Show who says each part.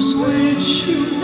Speaker 1: switch shoes.